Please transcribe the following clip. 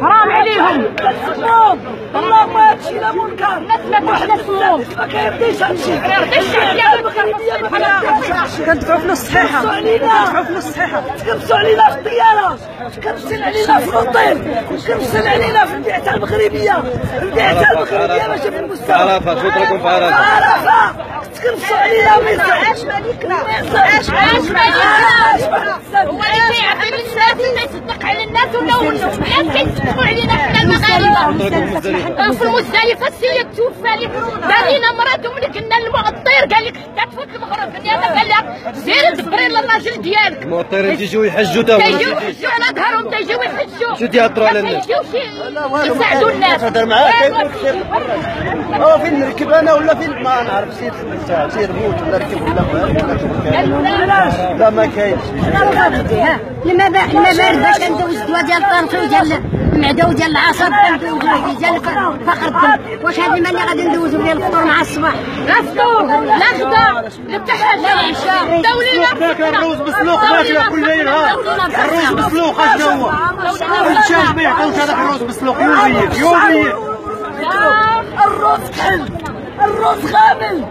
حرام عليهم. والله ما هادشي لا منكر ما كتحسهم ما كيرضيش هادشي ما يرضيش عليهم كندفعوا فلوس صحيحة. كندفعوا فلوس صحيحة. تكبسوا علينا في الطياره تكبسوا علينا في الاوتيل تكبسوا علينا في البعثه المغربية. البعثه المغربية ماشي في المستوى. عرفة، شو تركوا في عرفة؟ عرفه تكبسوا علينا ما يصحش عاش عاش مالكنا هو اللي كيعطي للناس اللي يصدق على الناس ولا ولو الناس كيصدقوا علينا حنا المغاربه في المزدلفه السيد توفى لي بالينا مراتو ملي قلنا للمؤطر قال لك حتى تفوت المغرب سيري دبري للراجل ديالك. المؤطرين تيجيو يحجوا تا تيجيو يحجوا على ظهرهم تيجيو يحجوا. شو تيهضروا على الناس؟ تيجيو يساعدوا الناس. تهضر معاه آه فين نركب أنا ولا فين؟ ما نعرف سير سير موت ولا ركب ولا لا ما كاينش. لما با لما بارد باش ندوز الدواء ديال الطرق وديال المعده وديال العصب كندوزو به ديال فقر الدم. واش هاد الماء اللي غادي ندوزو به الفطور مع الصباح؟ لا فطور لا غدا لا حتى حاجة دولينا الروز مسلوق ماكله كل نهار الروز مسلوق اشنو هو كل شهر ما يعطيوش هذاك الروز مسلوق يوميا يوميا الروز كحل الروز غامل